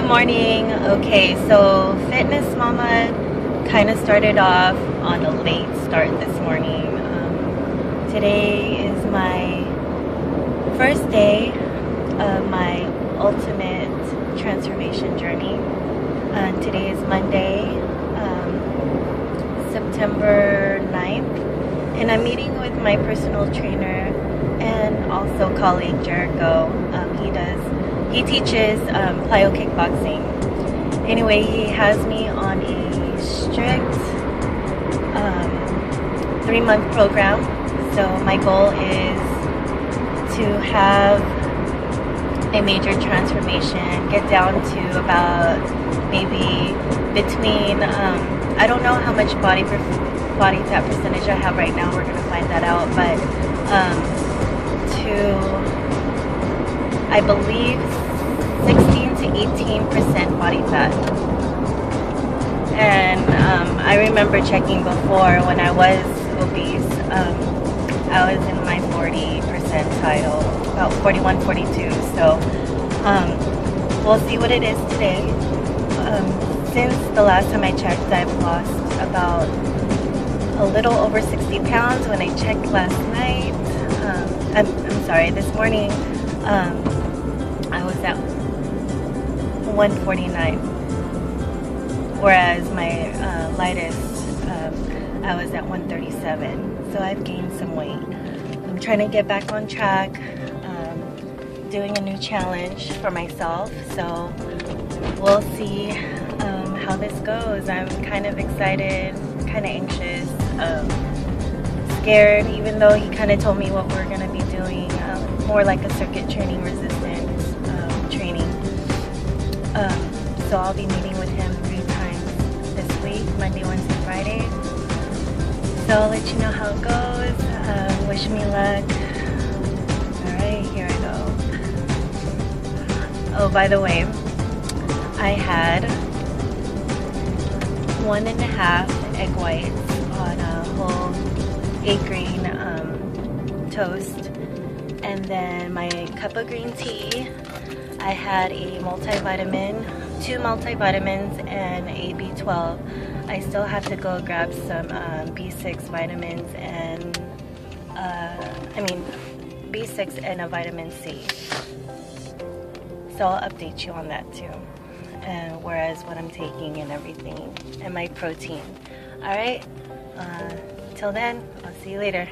Good morning. Okay, so Fitness Mama kind of started off on a late start this morning. Um, today is my first day of my ultimate transformation journey. Uh, today is Monday, um, September 9th, and I'm meeting with my personal trainer and also colleague Jericho. Um, he does he teaches um, plyo kickboxing. Anyway, he has me on a strict um, three month program. So my goal is to have a major transformation, get down to about maybe between um, I don't know how much body body fat percentage I have right now. We're gonna find that out, but um, to I believe 16 to 18 percent body fat. And um, I remember checking before when I was obese, um, I was in my 40 percentile, about 41, 42. So um, we'll see what it is today. Um, since the last time I checked, I've lost about a little over 60 pounds when I checked last night. Um, I'm, I'm sorry, this morning. I was at 149, whereas my uh, lightest um, I was at 137. So I've gained some weight. I'm trying to get back on track, um, doing a new challenge for myself. So we'll see um, how this goes. I'm kind of excited, kind of anxious, um, scared, even though he kind of told me what we're going to be doing, um, more like a circuit training resistance um, so I'll be meeting with him three times this week, Monday, Wednesday, Friday. So I'll let you know how it goes. Um, wish me luck. Alright, here I go. Oh, by the way, I had one and a half egg whites on a whole eight grain um, toast and then my cup of green tea I had a multivitamin, two multivitamins, and a B12. I still have to go grab some um, B6 vitamins and, uh, I mean, B6 and a vitamin C. So I'll update you on that too. And whereas what I'm taking and everything, and my protein. All right. Uh, till then, I'll see you later.